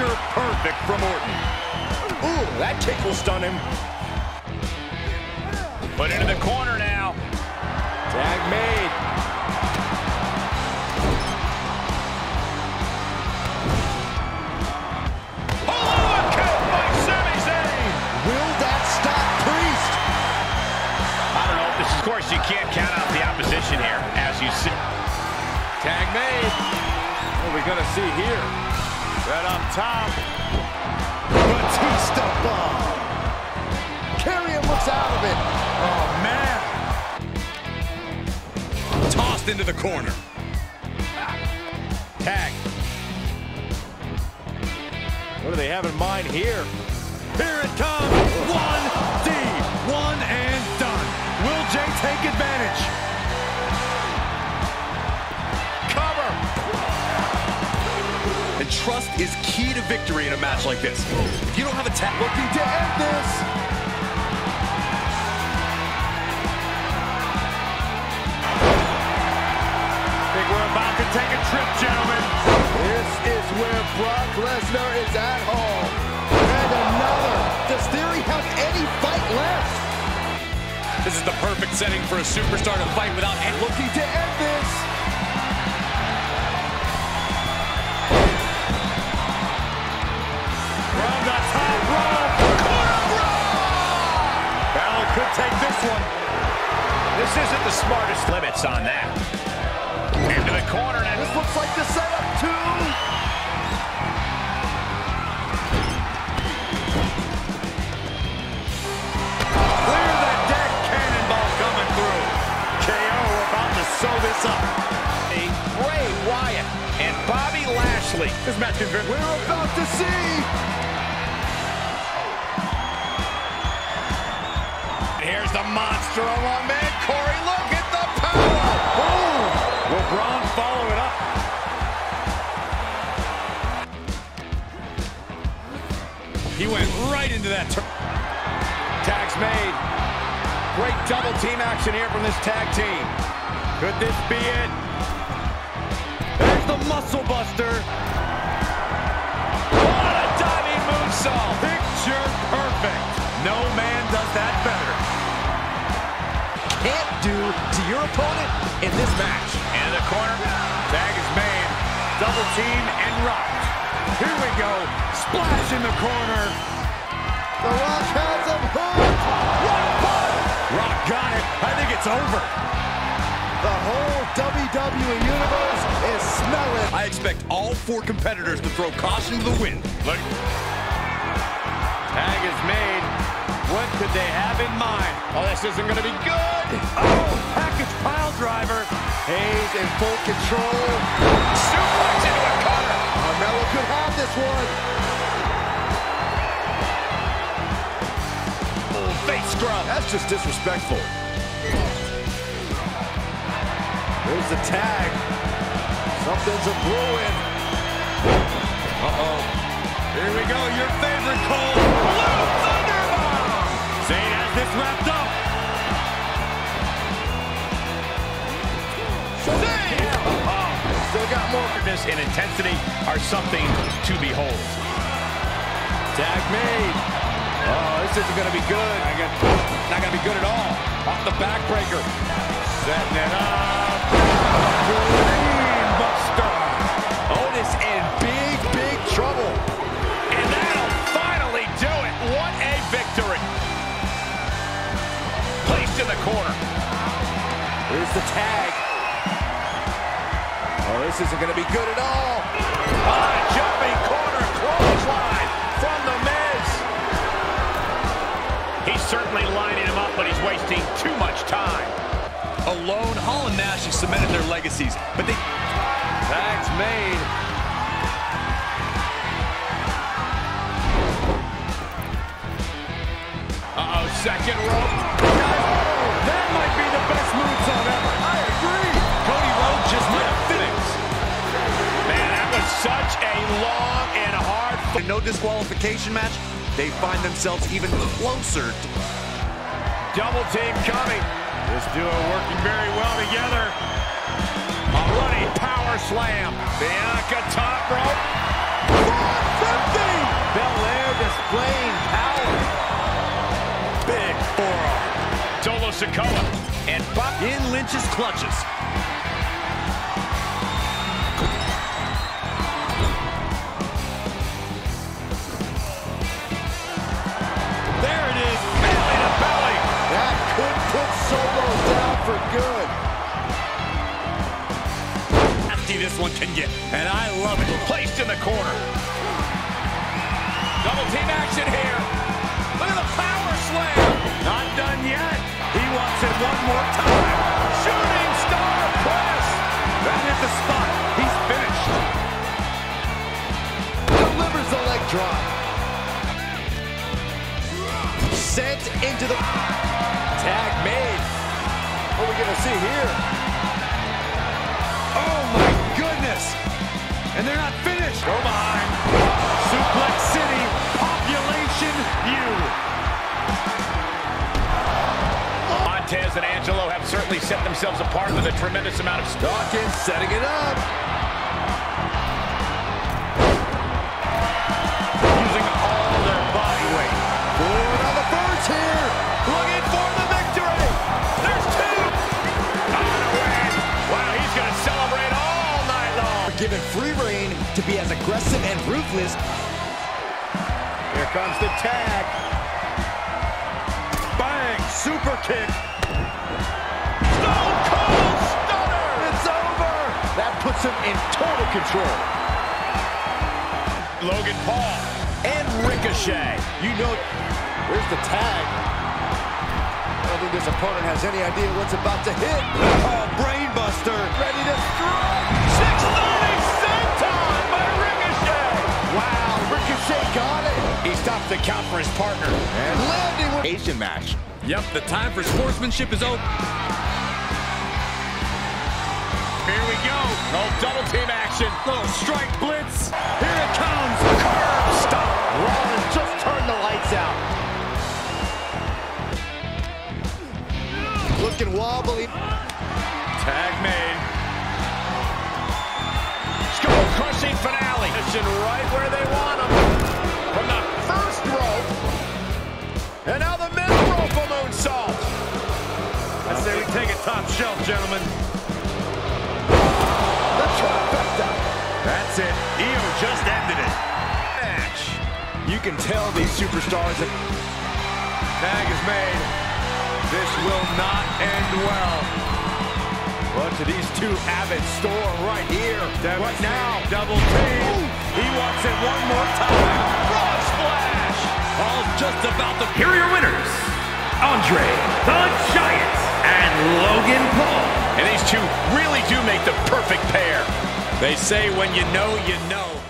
Picture perfect from Orton. Ooh, that kick will stun him. Put into the corner now. Tag made. Oh, will that stop Priest? I don't know. This, of course, you can't count out the opposition here, as you see. Tag made. What are we going to see here? Up top. Batista bomb. Karrion looks out of it. Oh, man. Tossed into the corner. Tag. What do they have in mind here? Here it comes. One trust is key to victory in a match like this. If you don't have a tap, Looking to end this. Think we're about to take a trip, gentlemen. This is where Brock Lesnar is at home. And another. Does Theory have any fight left? this is the perfect setting for a superstar to fight without any... Looking to end Could take this one. This isn't the smartest limits on that. Into the corner now. This looks like the setup too. Clear the deck. Cannonball coming through. KO about to sew this up. Bray Wyatt and Bobby Lashley. This match can very... We're about to see. Here's the monster of a man. Corey, look at the power. Boom. Will Braun follow it up? He went right into that turn. Tags made. Great double team action here from this tag team. Could this be it? There's the muscle buster. What a diving moonsault. Picture perfect. No man does that better. Can't do to your opponent in this match. In the corner. Tag is made. Double team and rocked. Here we go. Splash in the corner. The Rock has him hooked. What a ball. Rock got it. I think it's over. The whole WWE Universe is smelling. I expect all four competitors to throw caution to the wind. Look. Tag is made. What could they have in mind? Oh, this isn't going to be good. Oh, package pile driver. Hayes in full control. Suplex into a corner. Carmelo could have this one. Oh, face scrub. That's just disrespectful. There's the tag. Something's a brewing. Uh-oh. Here we go. Your favorite Cole. Blue Thunderbomb. Zayn has this wrapped up. Zayn. Oh, Still got more. This and intensity are something to behold. Tag made. Oh, this isn't going to be good. Not gonna, not gonna be good at all. Off the backbreaker. Setting it up. The tag. Oh, this isn't going to be good at all. A jumping corner clothesline from The Miz. He's certainly lining him up, but he's wasting too much time. Alone, Hall and Nash have cemented their legacies, but they Tags made. Second rope. No disqualification match, they find themselves even closer. to- double team coming. This duo working very well together. A running power slam. Bianca top rope. 450 displaying power. Big forearm. Solo Sikoa. And Buck in Lynch's clutches. Solo down for good. Nasty this one can get. And I love it. Placed in the corner. Double team action here. Look at the power slam. Not done yet. He wants it one more time. Shooting star press. That hit the spot. He's finished. Delivers the leg drop. Sent into the... Tag going to see here? Oh my goodness. And they're not finished. Go behind. Suplex City. Population U. Montez and Angelo have certainly set themselves apart with a tremendous amount of stock. Dawkins setting it up. Be as aggressive and ruthless. Here comes the tag. Bang, super kick. Stone Cold Stunner. It's over. That puts him in total control. Logan Paul and Ricochet. You know, where's the tag? I don't think this opponent has any idea what's about to hit. Oh, brainbuster. Ready to strike. Stops the count for his partner. And landing with Asian match. Yep, the time for sportsmanship is over. Here we go. No double team action. Little strike blitz. Here it comes. Curb Stomp. Rollins just turned the lights out. Looking wobbly. Tag made. Skull crushing finale. Mission right where they want them. Top shelf, gentlemen. The trifecta. That's it. Io just ended it. Match. You can tell these superstars that tag is made. This will not end well. Look to these two avid store right here. What now? Double team. He wants it one more time. Frog splash. All just about the. Here are your winners, Andre the Giant and Logan Paul. And these two really do make the perfect pair. They say when you know, you know.